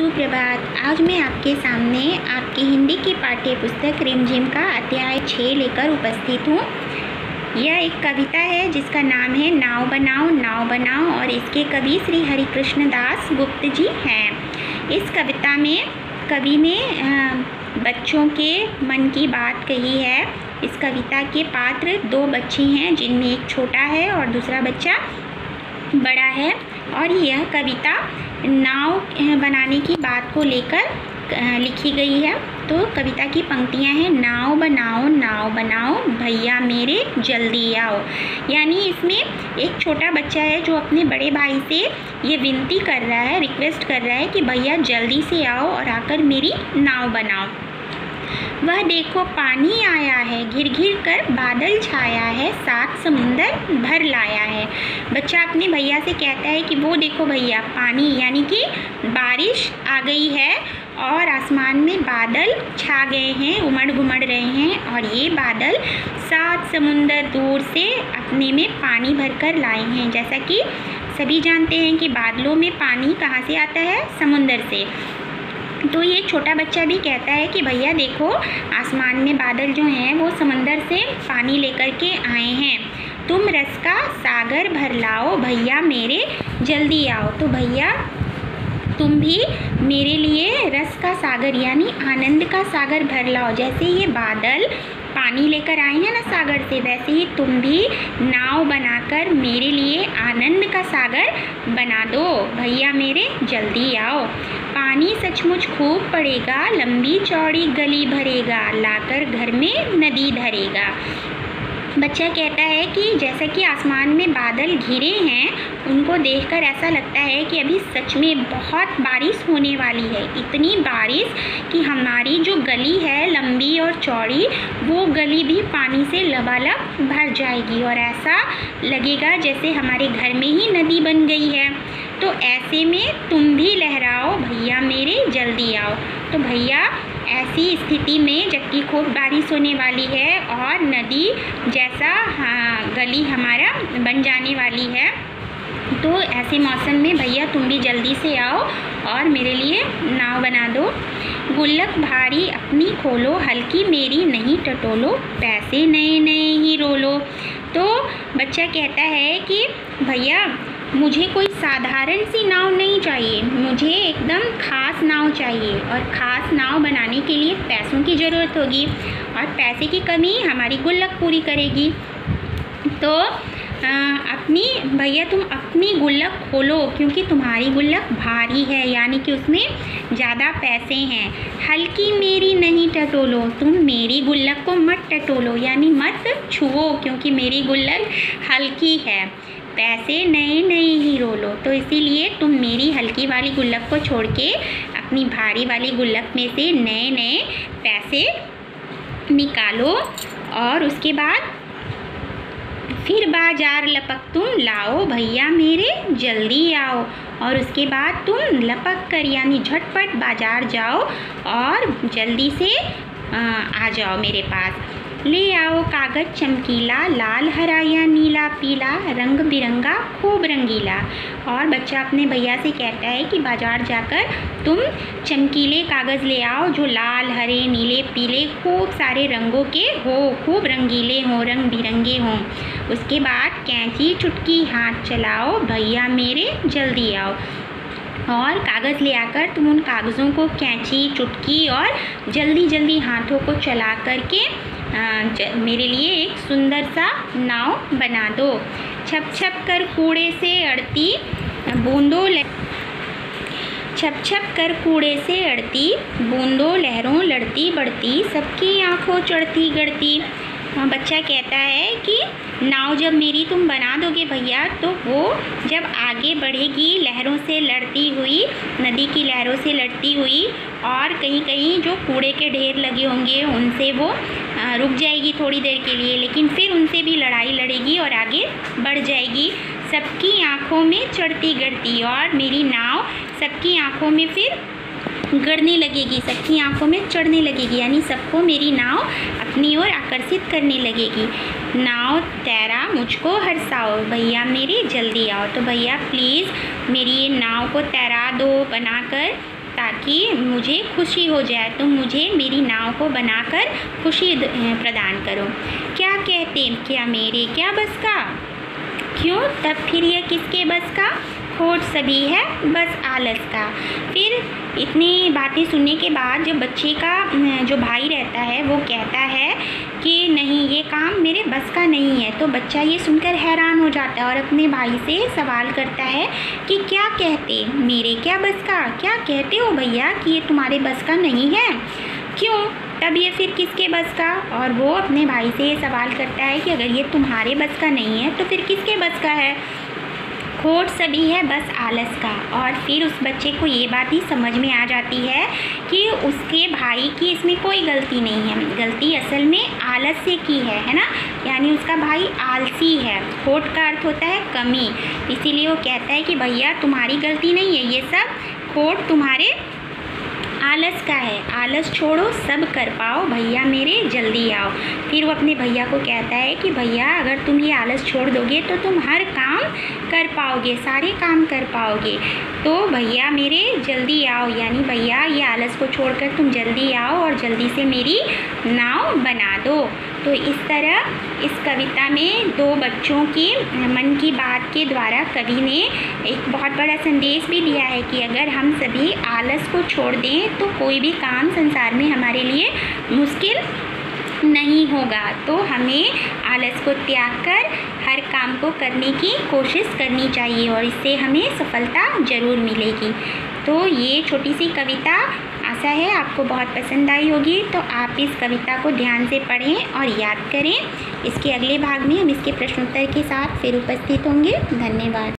सुप्रभात आज मैं आपके सामने आपकी हिंदी की पाठ्य पुस्तक रिमझिम का अध्याय छः लेकर उपस्थित हूँ। यह एक कविता है जिसका नाम है नाव बनाओ नाव बनाओ और इसके कवि श्री हरिकृष्ण दास गुप्त जी हैं। इस कविता में, कवि ने बच्चों के मन की बात कही है। इस कविता के पात्र दो बच्चे हैं, जिनमें एक छोटा है और दूसरा बच्चा बड़ा है और यह कविता नाव बनाने की बात को लेकर लिखी गई है। तो कविता की पंक्तियाँ हैं, नाव बनाओ नाव बनाओ, भैया मेरे, जल्दी आओ। यानी इसमें एक छोटा बच्चा है जो अपने बड़े भाई से ये विनती कर रहा है, रिक्वेस्ट कर रहा है कि भैया जल्दी से आओ और आकर मेरी नाव बनाओ। वह देखो पानी आया है घिर घिर कर बादल छाया है, सात समुंदर भर लाया है। बच्चा अपने भैया से कहता है कि वो देखो भैया, पानी यानी कि बारिश आ गई है और आसमान में बादल छा गए हैं उमड़ घुमड़ रहे हैं और ये बादल सात समुंदर दूर से अपने में पानी भरकर लाए हैं। जैसा कि सभी जानते हैं कि बादलों में पानी कहाँ से आता है? समुंदर से। तो ये छोटा बच्चा भी कहता है कि भैया देखो, आसमान में बादल जो हैं, वो समंदर से पानी लेकर के आए हैं। तुम रस का सागर भर लाओ, भैया मेरे, जल्दी आओ। तो भैया, तुम भी मेरे लिए रस का सागर, यानी आनंद का सागर भर लाओ। जैसे ये बादल पानी लेकर आए हैं ना सागर से, वैसे ही तुम भी नाव बनाकर मेरे लिए आनंद का सागर बना दो। भैया मेरे, जल्दी आओ। पानी सचमुच खूब पड़ेगा, लंबी चौड़ी गली भरेगा, लाकर घर में नदी धरेगा। बच्चा कहता है कि जैसा कि आसमान में बादल घिरे हैं, उनको देखकर ऐसा लगता है कि अभी सच में बहुत बारिश होने वाली है। इतनी बारिश कि हमारी जो गली है, लंबी और चौड़ी, वो गली भी पानी से लबालब भर जाएगी और ऐसा लगेगा जैसे हमारे घर में ही नदी बन गई है। तो ऐसे में तुम भी लहराओ भैया मेरे जल्दी आओ। तो भैया ऐसी स्थिति में जबकि खूब बारिश होने वाली है और नदी जैसा हाँ, गली हमारा बन जाने वाली है। तो ऐसे मौसम में भैया तुम भी जल्दी से आओ और मेरे लिए नाव बना दो। गुल्लक भारी अपनी खोलो हल्की मेरी नहीं टटोलो पैसे नए नए ही रोलो। तो बच्चा कहता है कि भैया मुझे कोई साधारण सी नाव नहीं चाहिए। मुझे एकदम ख़ास नाव चाहिए और ख़ास नाव बनाने के लिए पैसों की ज़रूरत होगी और पैसे की कमी हमारी गुल्लक पूरी करेगी। तो आ, अपनी भैया तुम अपनी गुल्लक खोलो क्योंकि तुम्हारी गुल्लक भारी है यानी कि उसमें ज़्यादा पैसे हैं। हल्की मेरी नहीं टटोलो तुम मेरी गुल्लक को मत टटोलो यानी मत छुओ क्योंकि मेरी गुल्लक हल्की है। पैसे नए नए ही रोलो। तो इसीलिए तुम मेरी हल्की वाली गुल्लक को छोड़ के अपनी भारी वाली गुल्लक में से नए नए पैसे निकालो और उसके बाद फिर बाज़ार लपक तुम लाओ भैया मेरे, जल्दी आओ। और उसके बाद तुम लपक कर, यानी झटपट बाज़ार जाओ और जल्दी से आ जाओ मेरे पास। ले आओ कागज़ चमकीला, लाल, हरा या नीला, पीला रंग बिरंगा खूब रंगीला। और बच्चा अपने भैया से कहता है कि बाज़ार जाकर तुम चमकीले कागज़ ले आओ जो लाल, हरे, नीले, पीले, खूब सारे रंगों के हो, खूब रंगीले हों रंग बिरंगे हों। उसके बाद कैंची, चुटकी, हाथ चलाओ, भैया मेरे, जल्दी आओ। और कागज़ ले आकर तुम उन कागज़ों को कैंची, चुटकी और जल्दी जल्दी हाथों को चला करके मेरे लिए एक सुंदर सा नाव बना दो। छप छप कर कूड़े से अड़ती, बूंदों छप छप कर कूड़े से अड़ती, बूंदों लहरों लड़ती बढ़ती, सबकी आँखों चढ़ती गढ़ती। बच्चा कहता है कि, नाव जब मेरी तुम बना दोगे भैया तो वो जब आगे बढ़ेगी, लहरों से लड़ती हुई, नदी की लहरों से लड़ती हुई, और कहीं कहीं जो कूड़े के ढेर लगे होंगे, उनसे वो रुक जाएगी थोड़ी देर के लिए, लेकिन फिर उनसे भी लड़ाई लड़ेगी और आगे बढ़ जाएगी। सबकी आँखों में चढ़ती गढ़ती और मेरी नाव सबकी आँखों में फिर गड़ने लगेगी, सबकी आँखों में चढ़ने लगेगी, यानी सबको मेरी नाव अपनी ओर आकर्षित करने लगेगी। नाव, तैरा, मुझको हरसाओ, भैया मेरी, जल्दी आओ। तो भैया प्लीज़ मेरी ये नाव को तैरा दो बनाकर, ताकि मुझे खुशी हो जाए। तो मुझे मेरी नाव को बनाकर खुशी प्रदान करो। क्या कहते क्या मेरे? क्या बस का? क्यों? तब फिर यह किसके बस का? खोट सभी है, बस आलस का। फिर इतनी बातें सुनने के बाद जो बच्चे का जो भाई रहता है, वो कहता है कि नहीं, ये काम मेरे बस का नहीं है। तो बच्चा ये सुनकर हैरान हो जाता है और अपने भाई से सवाल करता है कि क्या कहते? मेरे क्या बस का? क्या कहते हो भैया कि ये तुम्हारे बस का नहीं है? क्यों? तब ये फिर किसके बस का? और वो अपने भाई से ये सवाल करता है कि अगर ये तुम्हारे बस का नहीं है तो फिर किसके बस का है? खोट सभी है, बस आलस का। और फिर उस बच्चे को ये बात ही समझ में आ जाती है कि उसके भाई की इसमें कोई गलती नहीं है। गलती असल में आलस से की है है ना? यानी उसका भाई आलसी है। खोट का अर्थ होता है कमी। इसीलिए वो कहता है कि, भैया, तुम्हारी गलती नहीं है ये सब। खोट तुम्हारे आलस का है। आलस छोड़ो, सब कर पाओ। भैया मेरे, जल्दी आओ। फिर वो अपने भैया को कहता है कि, भैया, अगर तुम ये आलस छोड़ दोगे तो तुम हर काम कर पाओगे, सारे काम कर पाओगे। तो भैया मेरे, जल्दी आओ। यानी भैया, ये आलस को छोड़कर तुम जल्दी आओ और जल्दी से मेरी नाव बना दो। तो इस तरह इस कविता में दो बच्चों की, मन की बात के द्वारा कवि ने एक बहुत बड़ा संदेश भी दिया है कि अगर हम सभी आलस को छोड़ दें तो कोई भी काम संसार में हमारे लिए मुश्किल नहीं होगा। तो हमें आलस को त्याग कर हर काम को करने की कोशिश करनी चाहिए और इससे हमें सफलता ज़रूर मिलेगी। तो ये छोटी सी कविता आशा है आपको बहुत पसंद आई होगी। तो आप इस कविता को ध्यान से पढ़ें और याद करें। इसके अगले भाग में हम इसके प्रश्नोत्तर के साथ फिर उपस्थित होंगे। धन्यवाद।